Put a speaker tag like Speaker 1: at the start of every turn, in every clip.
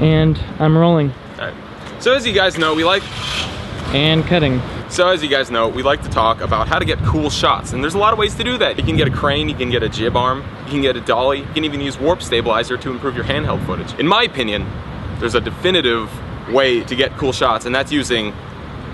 Speaker 1: And I'm rolling.
Speaker 2: So as you guys know, we like
Speaker 1: and cutting.
Speaker 2: so as you guys know, we like to talk about how to get cool shots, and there's a lot of ways to do that. You can get a crane, you can get a jib arm, you can get a dolly, you can even use warp stabilizer to improve your handheld footage. In my opinion, there's a definitive way to get cool shots, and that's using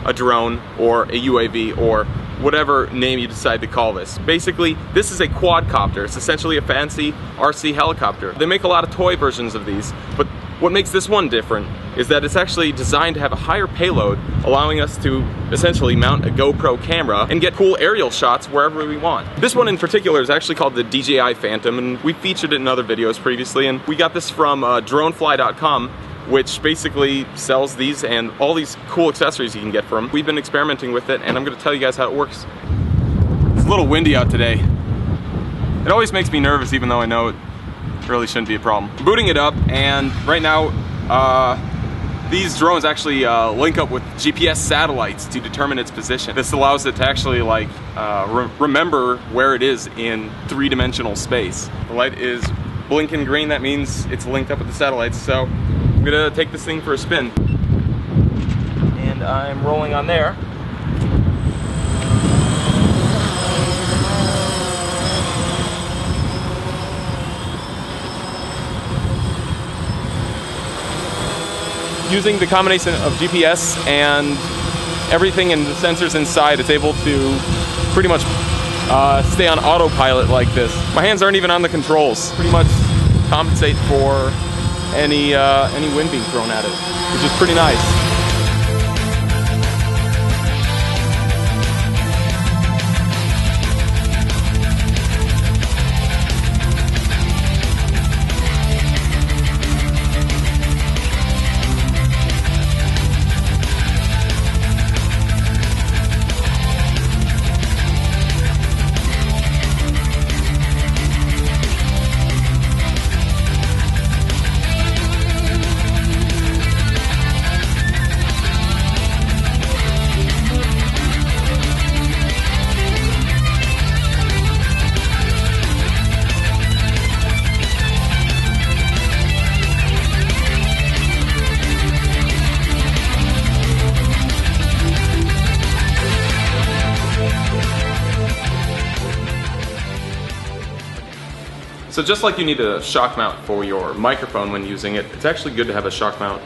Speaker 2: a drone or a UAV or whatever name you decide to call this. Basically, this is a quadcopter. It's essentially a fancy RC helicopter. They make a lot of toy versions of these, but what makes this one different is that it's actually designed to have a higher payload, allowing us to essentially mount a GoPro camera and get cool aerial shots wherever we want. This one in particular is actually called the DJI Phantom, and we featured it in other videos previously, and we got this from uh, dronefly.com, which basically sells these and all these cool accessories you can get from. We've been experimenting with it, and I'm gonna tell you guys how it works. It's a little windy out today. It always makes me nervous, even though I know it really shouldn't be a problem. Booting it up, and right now, uh, these drones actually uh, link up with GPS satellites to determine its position. This allows it to actually like uh, re remember where it is in three-dimensional space. The light is blinking green, that means it's linked up with the satellites. So I'm gonna take this thing for a spin. And I'm rolling on there. Using the combination of GPS and everything and the sensors inside, it's able to pretty much uh, stay on autopilot like this. My hands aren't even on the controls. Pretty much compensate for any uh, any wind being thrown at it, which is pretty nice. So just like you need a shock mount for your microphone when using it, it's actually good to have a shock mount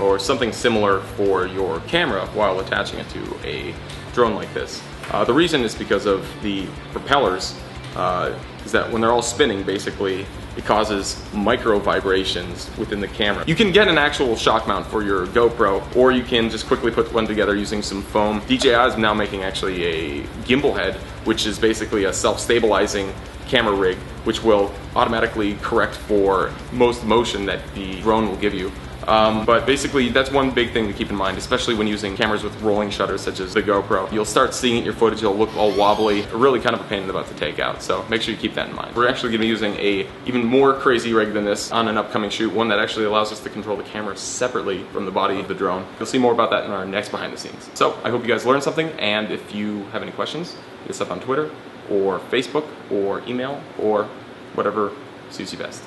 Speaker 2: or something similar for your camera while attaching it to a drone like this. Uh, the reason is because of the propellers, uh, is that when they're all spinning, basically, it causes micro vibrations within the camera. You can get an actual shock mount for your GoPro, or you can just quickly put one together using some foam. DJI is now making actually a gimbal head, which is basically a self-stabilizing camera rig, which will automatically correct for most motion that the drone will give you. Um, but basically, that's one big thing to keep in mind, especially when using cameras with rolling shutters such as the GoPro. You'll start seeing your footage, it'll look all wobbly, really kind of a pain in the butt to take out. So make sure you keep that in mind. We're actually going to be using a even more crazy rig than this on an upcoming shoot, one that actually allows us to control the camera separately from the body of the drone. You'll see more about that in our next behind the scenes. So I hope you guys learned something, and if you have any questions, hit us up on Twitter or Facebook or email or whatever suits you best.